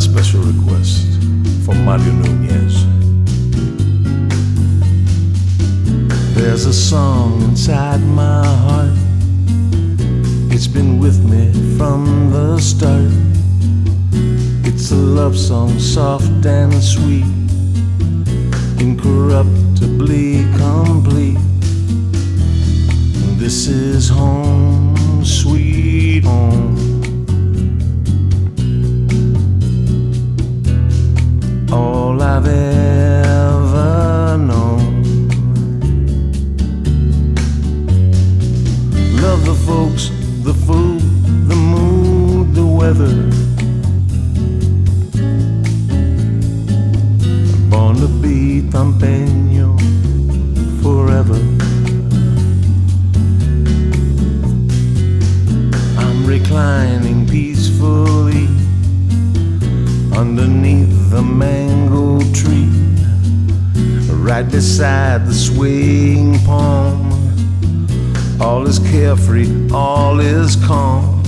special request for Mario Nuñez. There's a song inside my heart. It's been with me from the start. It's a love song, soft and sweet, incorruptibly complete. This is home, sweet home. I've ever known. Love the folks, the food, the mood, the weather. Born to be tampeño forever. I'm reclining peacefully underneath the mango tree, right beside the swaying palm. All is carefree, all is calm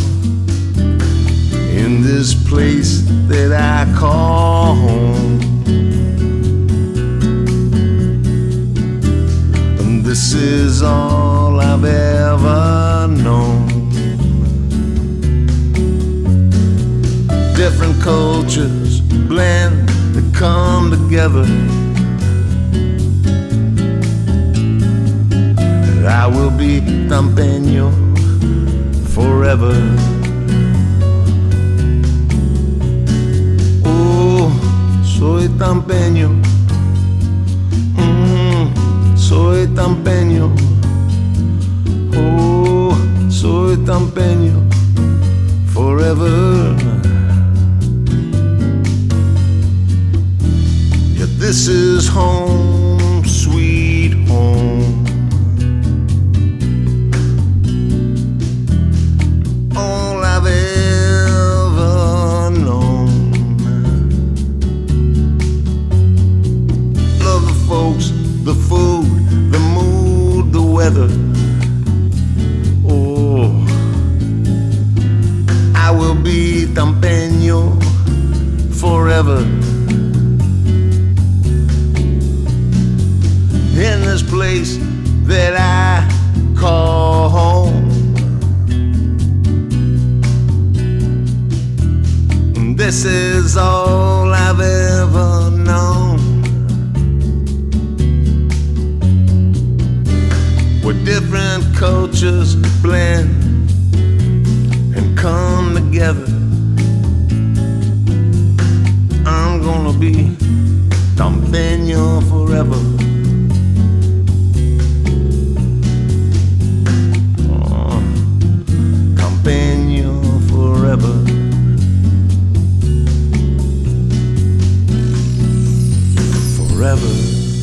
in this place that I call home. And this is all I've ever known. Different cultures blend come together. I will be tampeño forever. Oh, soy tampeño. Mm, soy tampeño. Oh, soy tampeño forever. Home, sweet home. All I've ever known. Love the folks, the food, the mood, the weather. Oh, I will be forever. This place that I call home. This is all I've ever known. Where different cultures blend and come together. I'm gonna be tampeño forever. forever.